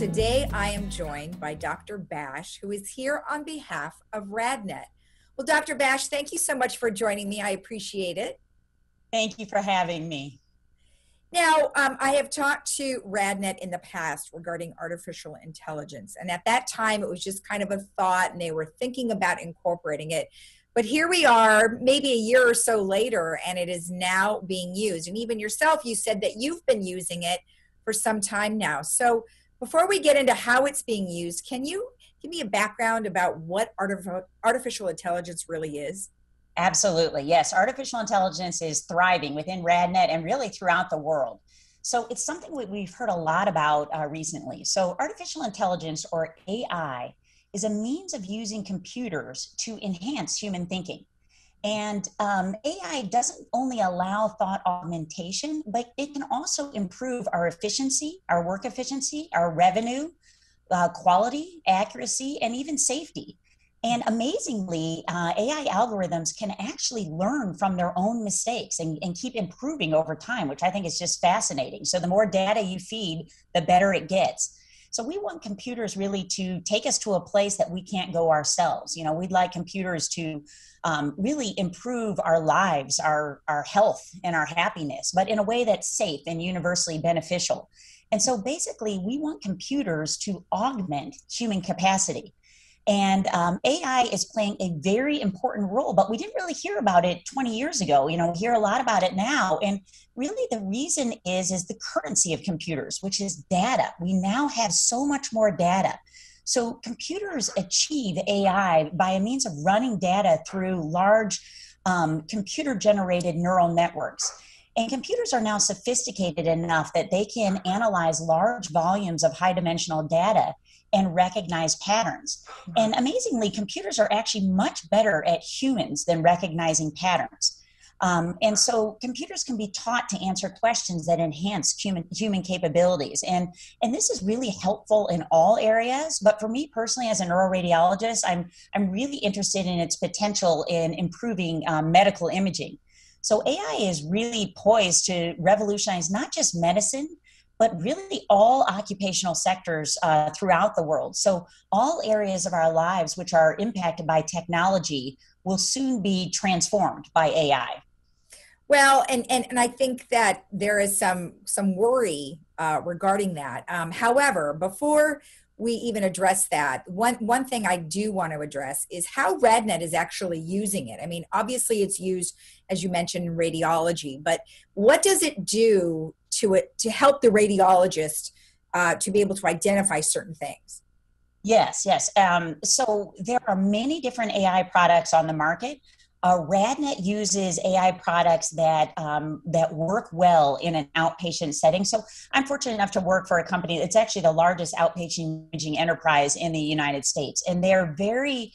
today I am joined by Dr. Bash, who is here on behalf of RadNet. Well, Dr. Bash, thank you so much for joining me. I appreciate it. Thank you for having me. Now, um, I have talked to RadNet in the past regarding artificial intelligence, and at that time it was just kind of a thought, and they were thinking about incorporating it. But here we are, maybe a year or so later, and it is now being used. And even yourself, you said that you've been using it for some time now. So, before we get into how it's being used, can you give me a background about what artificial intelligence really is? Absolutely. Yes. Artificial intelligence is thriving within RadNet and really throughout the world. So it's something we've heard a lot about uh, recently. So, artificial intelligence or AI is a means of using computers to enhance human thinking. And um, AI doesn't only allow thought augmentation, but it can also improve our efficiency, our work efficiency, our revenue, uh, quality, accuracy, and even safety. And amazingly, uh, AI algorithms can actually learn from their own mistakes and, and keep improving over time, which I think is just fascinating. So, the more data you feed, the better it gets. So, we want computers really to take us to a place that we can't go ourselves. You know, we'd like computers to um, really improve our lives, our, our health, and our happiness, but in a way that's safe and universally beneficial. And so, basically, we want computers to augment human capacity. And um, AI is playing a very important role, but we didn't really hear about it 20 years ago. You know, we hear a lot about it now. And really the reason is is the currency of computers, which is data. We now have so much more data. So computers achieve AI by a means of running data through large um, computer generated neural networks. And computers are now sophisticated enough that they can analyze large volumes of high dimensional data and recognize patterns. Mm-hmm. And amazingly, computers are actually much better at humans than recognizing patterns. Um, and so computers can be taught to answer questions that enhance human human capabilities. And and this is really helpful in all areas. But for me personally, as a neuroradiologist, I'm I'm really interested in its potential in improving um, medical imaging. So AI is really poised to revolutionize not just medicine, but really all occupational sectors uh, throughout the world. So, all areas of our lives which are impacted by technology will soon be transformed by AI. Well, and, and, and I think that there is some some worry uh, regarding that. Um, however, before we even address that, one one thing I do want to address is how RadNet is actually using it. I mean, obviously it's used, as you mentioned, in radiology, but what does it do to it to help the radiologist uh, to be able to identify certain things? Yes, yes. Um, so there are many different AI products on the market. Uh, RadNet uses AI products that um, that work well in an outpatient setting. So I'm fortunate enough to work for a company that's actually the largest outpatient imaging enterprise in the United States, and they're very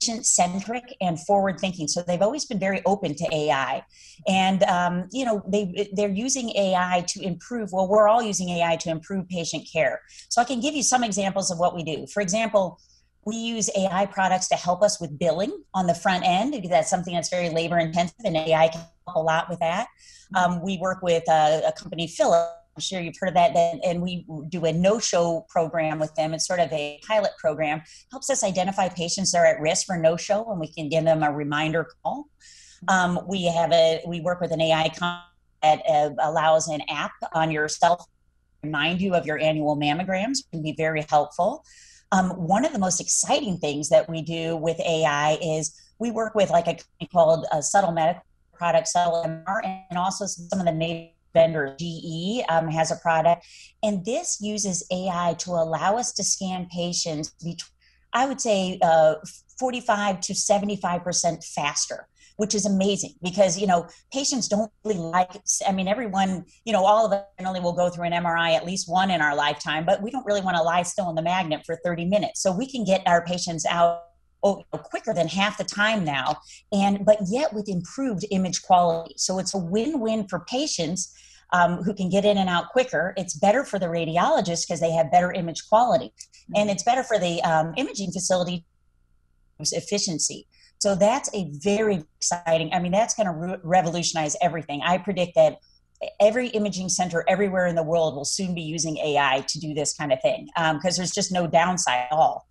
patient centric and forward thinking. So they've always been very open to AI, and um, you know they they're using AI to improve. Well, we're all using AI to improve patient care. So I can give you some examples of what we do. For example. We use AI products to help us with billing on the front end. That's something that's very labor intensive, and AI can help a lot with that. Um, we work with a, a company, Philips, I'm sure you've heard of that. And we do a no-show program with them. It's sort of a pilot program. Helps us identify patients that are at risk for no-show, and we can give them a reminder call. Um, we have a we work with an AI that uh, allows an app on your cell phone remind you of your annual mammograms. It can be very helpful. Um, one of the most exciting things that we do with AI is we work with like a company called uh, Subtle Medical Products, Subtle MR, and also some of the major vendor GE um, has a product, and this uses AI to allow us to scan patients between, I would say, uh, 45 to 75 percent faster which is amazing because you know patients don't really like i mean everyone you know all of us generally will go through an mri at least one in our lifetime but we don't really want to lie still in the magnet for 30 minutes. So we can get our patients out oh, quicker than half the time now and but yet with improved image quality. So it's a win-win for patients um, who can get in and out quicker. It's better for the radiologist because they have better image quality mm-hmm. and it's better for the um, imaging facility efficiency so that's a very exciting i mean that's going to re- revolutionize everything i predict that every imaging center everywhere in the world will soon be using AI to do this kind of thing because um, there's just no downside at all.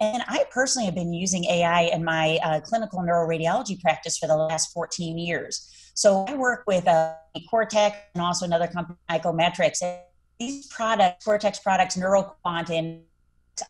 And I personally have been using AI in my uh, clinical neuroradiology practice for the last 14 years. So I work with uh, CorTechs and also another company, Icometrix. These products, CorTechs products, NeuroQuant and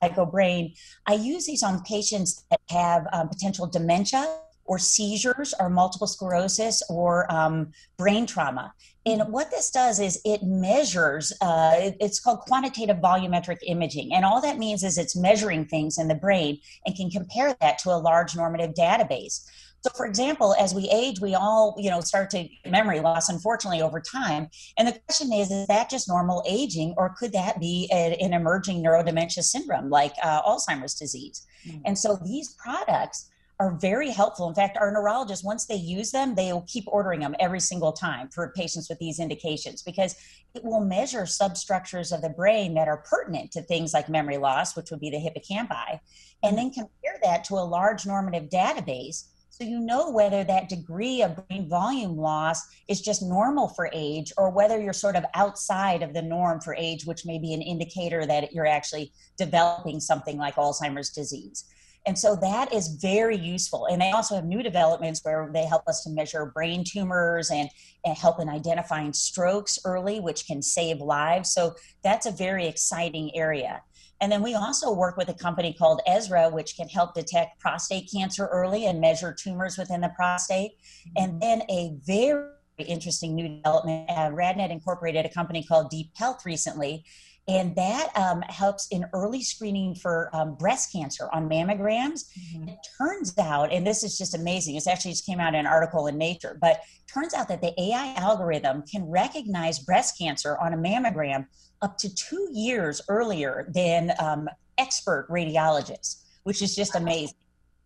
IcoBrain, I use these on patients that have um, potential dementia or seizures or multiple sclerosis or um, brain trauma. And mm-hmm. what this does is it measures, uh, it's called quantitative volumetric imaging. And all that means is it's measuring things in the brain and can compare that to a large normative database. So, for example, as we age, we all, you know, start to memory loss, unfortunately, over time. And the question is, is that just normal aging, or could that be a, an emerging neurodementia syndrome like uh, Alzheimer's disease? Mm-hmm. And so these products are very helpful. In fact, our neurologists, once they use them, they will keep ordering them every single time for patients with these indications because it will measure substructures of the brain that are pertinent to things like memory loss, which would be the hippocampi, and then compare that to a large normative database. So you know whether that degree of brain volume loss is just normal for age or whether you're sort of outside of the norm for age, which may be an indicator that you're actually developing something like Alzheimer's disease. And so that is very useful. And they also have new developments where they help us to measure brain tumors and, and help in identifying strokes early, which can save lives. So that's a very exciting area. And then we also work with a company called Ezra, which can help detect prostate cancer early and measure tumors within the prostate. And then a very interesting new development, uh, RadNet incorporated a company called DeepHealth recently and that um, helps in early screening for um, breast cancer on mammograms. Mm-hmm. It turns out, and this is just amazing, it's actually just came out in an article in Nature, but turns out that the AI algorithm can recognize breast cancer on a mammogram up to two years earlier than um, expert radiologists, which is just amazing.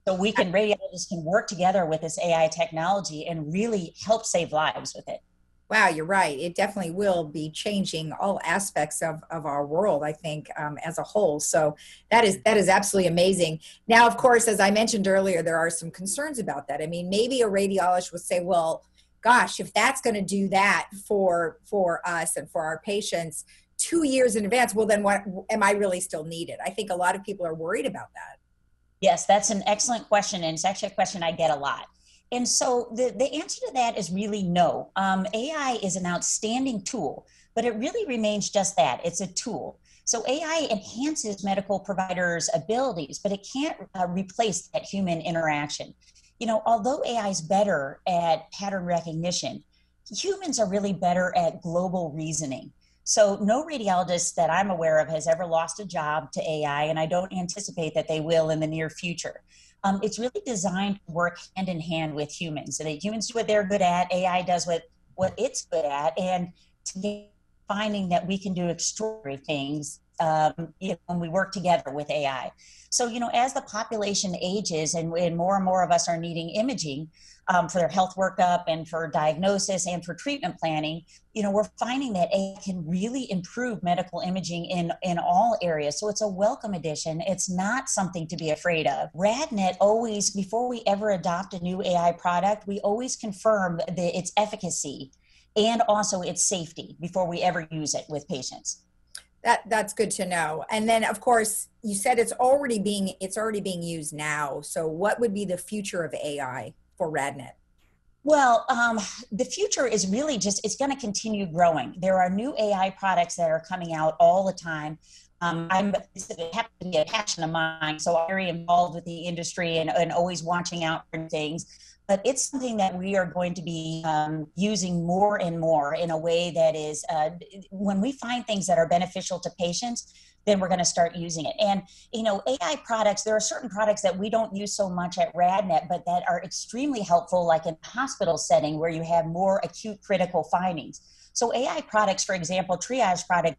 So we can radiologists can work together with this AI technology and really help save lives with it. Wow, you're right. It definitely will be changing all aspects of, of our world, I think, um, as a whole. So that is that is absolutely amazing. Now, of course, as I mentioned earlier, there are some concerns about that. I mean, maybe a radiologist would say, well, gosh, if that's going to do that for for us and for our patients two years in advance, well, then what am I really still needed? I think a lot of people are worried about that. Yes, that's an excellent question. And it's actually a question I get a lot. And so the, the answer to that is really no. Um, AI is an outstanding tool, but it really remains just that it's a tool. So AI enhances medical providers' abilities, but it can't uh, replace that human interaction. You know, although AI is better at pattern recognition, humans are really better at global reasoning. So, no radiologist that I'm aware of has ever lost a job to AI, and I don't anticipate that they will in the near future um, it's really designed to work hand in hand with humans. So that humans do what they're good at, AI does what what it's good at, and finding that we can do extraordinary things um, you know, when we work together with AI. So, you know, as the population ages and, and more and more of us are needing imaging um, for their health workup and for diagnosis and for treatment planning, you know, we're finding that AI can really improve medical imaging in, in all areas. So it's a welcome addition. It's not something to be afraid of. RadNet always, before we ever adopt a new AI product, we always confirm the, its efficacy and also its safety before we ever use it with patients that that's good to know and then of course you said it's already being it's already being used now so what would be the future of ai for radnet well, um, the future is really just, it's going to continue growing. There are new AI products that are coming out all the time. Um, I'm it happens to be a passion of mine, so I'm very involved with the industry and, and always watching out for things but it's something that we are going to be um, using more and more in a way that is uh, when we find things that are beneficial to patients then we're going to start using it and you know ai products there are certain products that we don't use so much at radnet but that are extremely helpful like in hospital setting where you have more acute critical findings so ai products for example triage product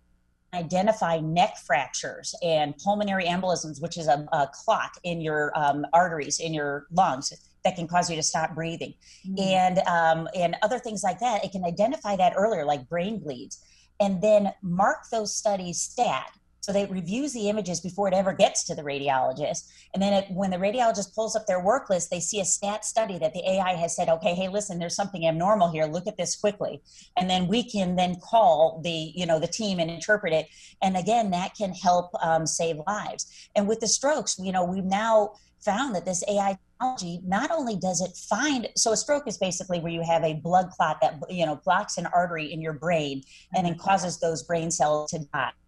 identify neck fractures and pulmonary embolisms, which is a, a clot in your um, arteries in your lungs that can cause you to stop breathing, mm-hmm. and um, and other things like that. It can identify that earlier, like brain bleeds, and then mark those studies stat So they reviews the images before it ever gets to the radiologist. And then it, when the radiologist pulls up their work list, they see a stat study that the AI has said, okay, hey, listen, there's something abnormal here. Look at this quickly. And then we can then call the, you know, the team and interpret it. And again, that can help um, save lives. And with the strokes, you know, we've now found that this AI technology not only does it find so a stroke is basically where you have a blood clot that you know blocks an artery in your brain and then causes those brain cells to die mm-hmm.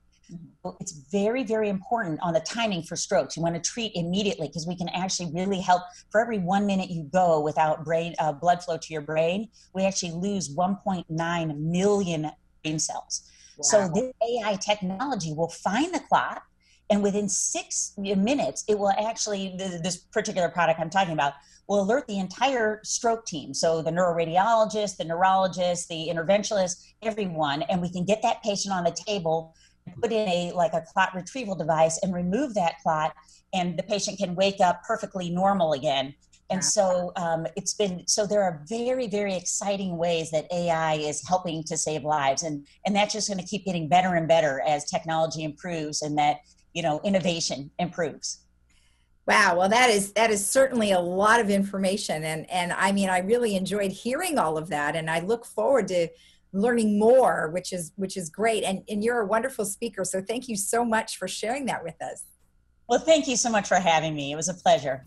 It's very very important on the timing for strokes. You want to treat immediately because we can actually really help for every one minute you go without brain uh, blood flow to your brain we actually lose 1.9 million brain cells. Wow. so this ai technology will find the clot and within six minutes it will actually this particular product i'm talking about will alert the entire stroke team. So the neuroradiologist the neurologist the interventionist everyone and we can get that patient on the table put in a like a clot retrieval device and remove that clot and the patient can wake up perfectly normal again. And so um, it's been so there are very very exciting ways that ai is helping to save lives and and that's just going to keep getting better and better as technology improves and that you know innovation improves. Wow well that is that is certainly a lot of information and and i mean i really enjoyed hearing all of that and i look forward to learning more which is which is great. And and you're a wonderful speaker. So thank you so much for sharing that with us. Well thank you so much for having me. It was a pleasure